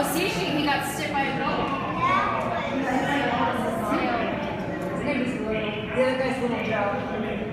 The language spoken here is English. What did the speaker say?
Oh, see, he got stick by a goat. Yeah. The other guy's little Joe.